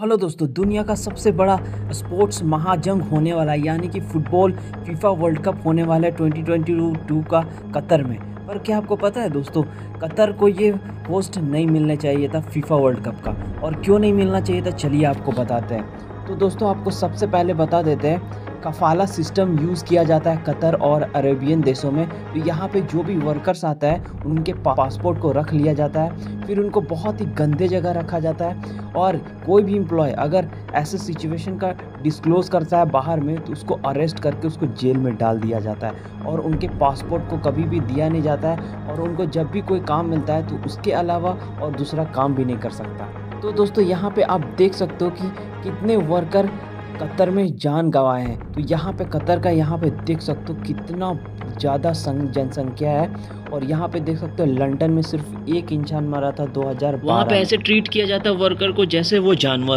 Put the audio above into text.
Hello दोस्तों, दुनिया का सबसे बड़ा स्पोर्ट्स महाजंग होने वाला है, यानी कि फुटबॉल फीफा वर्ल्ड कप होने वाला है 2022 का कतर में। पर क्या आपको पता है दोस्तों, कतर को ये होस्ट नहीं मिलना चाहिए था फीफा वर्ल्ड कप का। और क्यों नहीं मिलना चाहिए था, चलिए आपको बताते हैं। तो दोस्तों, आपको सबसे पहले बता देते हैं कफाला सिस्टम यूज़ किया जाता है कतर और अरेबियन देशों में। तो यहाँ पे जो भी वर्कर्स आता है, उनके पासपोर्ट को रख लिया जाता है, फिर उनको बहुत ही गंदे जगह रखा जाता है और कोई भी इम्प्लॉय अगर ऐसे सिचुएशन का डिस्क्लोज़ करता है बाहर में तो उसको अरेस्ट करके उसको जेल में डाल दिया जाता है और उनके पासपोर्ट को कभी भी दिया नहीं जाता है और उनको जब भी कोई काम मिलता है तो उसके अलावा और दूसरा काम भी नहीं कर सकता। तो दोस्तों, यहाँ पे आप देख सकते हो कि कितने वर्कर कतर में जान गवाए हैं। तो यहाँ पे कतर का यहाँ पे देख सकते हो कितना ज़्यादा जनसंख्या है। और यहाँ पे देख सकते हो लंदन में सिर्फ़ एक इंसान मरा था 2012 वहाँ पे ऐसे ट्रीट किया जाता है वर्कर को जैसे वो जानवर।